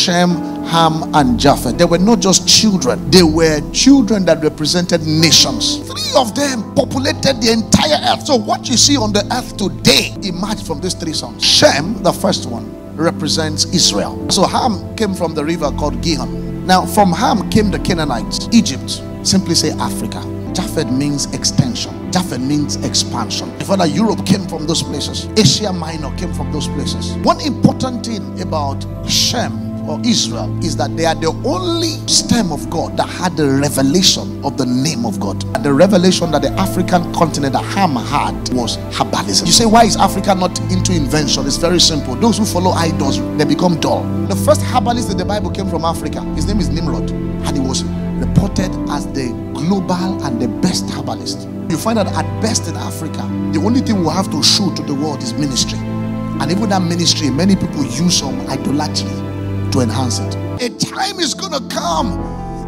Shem, Ham, and Japheth. They were not just children, they were children that represented nations. Three of them populated the entire earth. So, what you see on the earth today emerged from these three sons. Shem, the first one, represents Israel. So, Ham came from the river called Gihon. Now, from Ham came the Canaanites, Egypt, simply say Africa. Japheth means extension. Japheth means expansion. In fact, Europe came from those places. Asia Minor came from those places. One important thing about Shem or Israel is that they are the only stem of God that had the revelation of the name of God. And the revelation that the African continent, that Ham had, was herbalism. You say, why is Africa not into invention? It's very simple. Those who follow idols, they become dull. The first herbalist in the Bible came from Africa. His name is Nimrod, and he was reported as the global and the best herbalist. You find that at best in Africa, the only thing we have to show to the world is ministry. And even that ministry, many people use some idolatry to enhance it. A time is going to come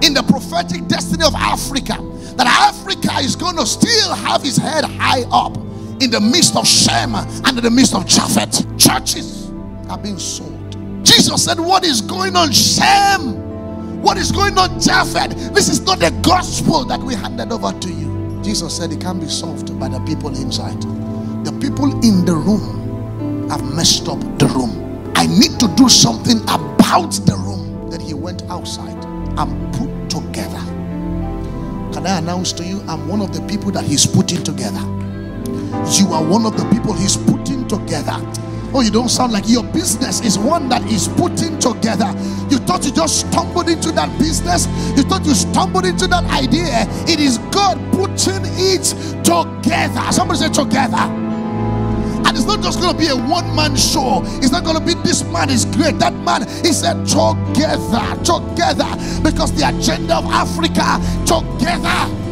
in the prophetic destiny of Africa that Africa is going to still have his head high up in the midst of Shem and in the midst of Japheth. Churches are being sold. Jesus said, What is going on, Shem? What is going on, Japheth? This is not the gospel that we handed over to you. Jesus said it can't be solved by the people inside. The people in the room have messed up the room. I need to do something about the room. Then he went outside and put together. Can I announce to you, I'm one of the people that he's putting together. You are one of the people he's putting together. Oh, you don't sound like your business is one that is putting together. You thought you just stumbled into that business, you thought you stumbled into that idea. It is God putting it together. Somebody say together. Just going to be a one man show. It's not going to be this man is great, that man. He said together, together, because the agenda of Africa together